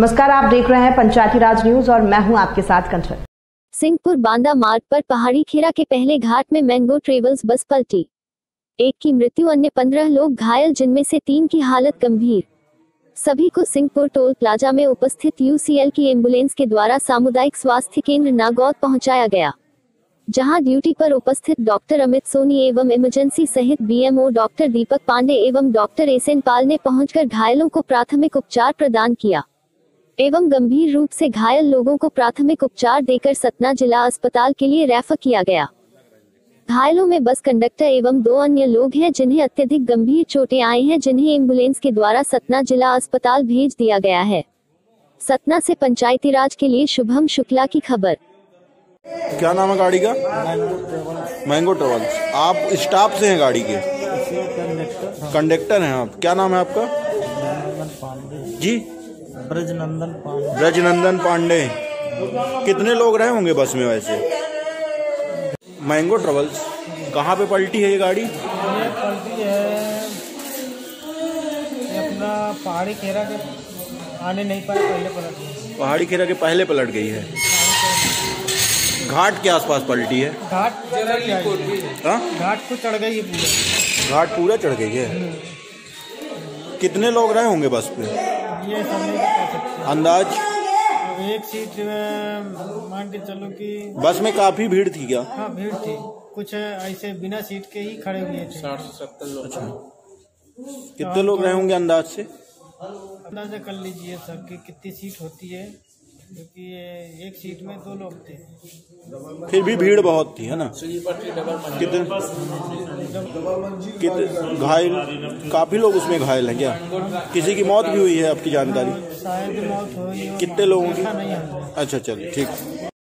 नमस्कार, आप देख रहे हैं पंचायती राज न्यूज़ और मैं हूँ आपके साथ कंचन सिंहपुर बांदा मार्ग पर पहाड़ी खेरा के पहले घाट में मैंगो ट्रेवल्स बस पलटी। एक की मृत्यु, अन्य पंद्रह लोग घायल, जिनमें से तीन की हालत गंभीर। सभी को सिंहपुर टोल प्लाजा में उपस्थित यूसीएल की एंबुलेंस के द्वारा सामुदायिक स्वास्थ्य केंद्र नागौद पहुँचाया गया, जहाँ ड्यूटी पर उपस्थित डॉक्टर अमित सोनी एवं इमरजेंसी सहित बीएमओ डॉक्टर दीपक पांडे एवं डॉक्टर एसएन पाल ने पहुंचकर घायलों को प्राथमिक उपचार प्रदान किया। एवं गंभीर रूप से घायल लोगों को प्राथमिक उपचार देकर सतना जिला अस्पताल के लिए रेफर किया गया। घायलों में बस कंडक्टर एवं दो अन्य लोग हैं जिन्हें अत्यधिक गंभीर चोटें आई हैं जिन्हें एंबुलेंस के द्वारा सतना जिला अस्पताल भेज दिया गया है। सतना से पंचायती राज के लिए शुभम शुक्ला की खबर। क्या नाम है गाड़ी का? Mango travels. आप स्टाफ से हैं गाड़ी के? कंडक्टर। हैं आप। क्या नाम है आपका? जी? ब्रजनंदन पांडे। ब्रजनंदन पांडे। कितने लोग रहे होंगे बस में वैसे? Mango travels. कहाँ पे पलटी है ये गाड़ी? ये पलटी है अपना पहाड़ी खेरा के आने नहीं पाए पहले पलट गई पहाड़ी खेरा के पहले पलट गई है। घाट के आसपास पलटी है। घाट हाँ। घाट को चढ़ गई है पूरा। घाट पूरा चढ़ गई है? कितने लोग रहे होंगे बस पे ये सब अंदाज? एक सीट मान के चलो कि बस में काफ़ी भीड़ थी क्या? हाँ भीड़ थी। कुछ ऐसे बिना सीट के ही खड़े हुए थे। साठ से सत्तर लोग। अच्छा। कितने लोग रहे होंगे अंदाज से? अंदाज़ा कर लीजिए सर कि कितनी सीट होती है। क्योंकि एक सीट में दो लोग थे। फिर भी भीड़ बहुत थी है ना? कितने कितने घायल? काफ़ी लोग उसमें घायल हैं क्या? किसी की मौत भी हुई है आपकी जानकारी? शायद मौत हुई कितने लोगों की? अच्छा चलिए ठीक।